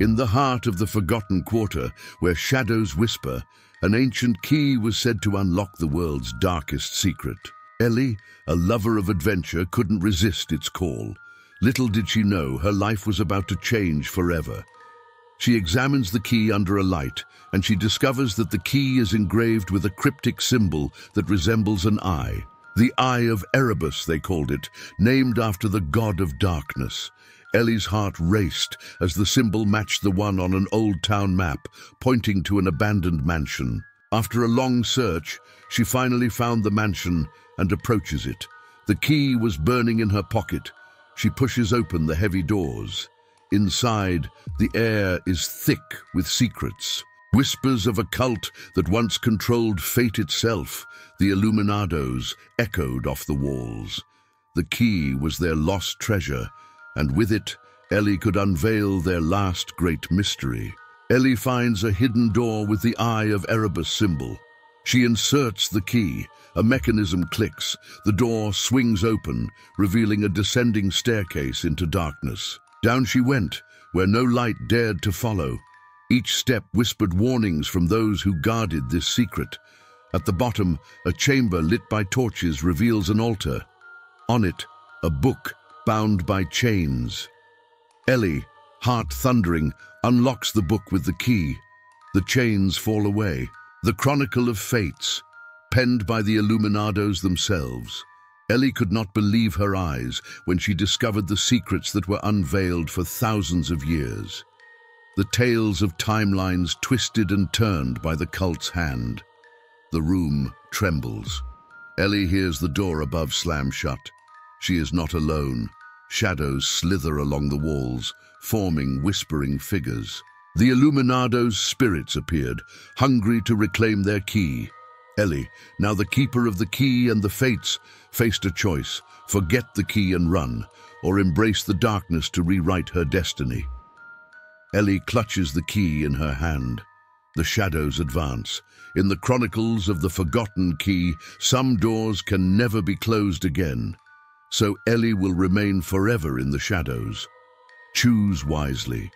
In the heart of the Forgotten Quarter, where shadows whisper, an ancient key was said to unlock the world's darkest secret. Ellie, a lover of adventure, couldn't resist its call. Little did she know her life was about to change forever. She examines the key under a light, and she discovers that the key is engraved with a cryptic symbol that resembles an eye. The Eye of Erebus, they called it, named after the god of darkness. Ellie's heart raced as the symbol matched the one on an old town map, pointing to an abandoned mansion. After a long search, she finally found the mansion and approaches it. The key was burning in her pocket. She pushes open the heavy doors. Inside, the air is thick with secrets. Whispers of a cult that once controlled fate itself, the Illuminados, echoed off the walls. The key was their lost treasure, and with it, Ellie could unveil their last great mystery. Ellie finds a hidden door with the Eye of Erebus symbol. She inserts the key, a mechanism clicks, the door swings open, revealing a descending staircase into darkness. Down she went, where no light dared to follow. Each step whispered warnings from those who guarded this secret. At the bottom, a chamber lit by torches reveals an altar. On it, a book bound by chains. Ellie, heart thundering, unlocks the book with the key. The chains fall away. The Chronicle of Fates, penned by the Illuminados themselves. Ellie could not believe her eyes when she discovered the secrets that were unveiled for thousands of years. The tales of timelines twisted and turned by the cult's hand. The room trembles. Ellie hears the door above slam shut. She is not alone. Shadows slither along the walls, forming whispering figures. The Illuminado's spirits appeared, hungry to reclaim their key. Ellie, now the keeper of the key and the fates, faced a choice, forget the key and run, or embrace the darkness to rewrite her destiny. Ellie clutches the key in her hand. The shadows advance. In the chronicles of the forgotten key, some doors can never be closed again so Ellie will remain forever in the shadows. Choose wisely.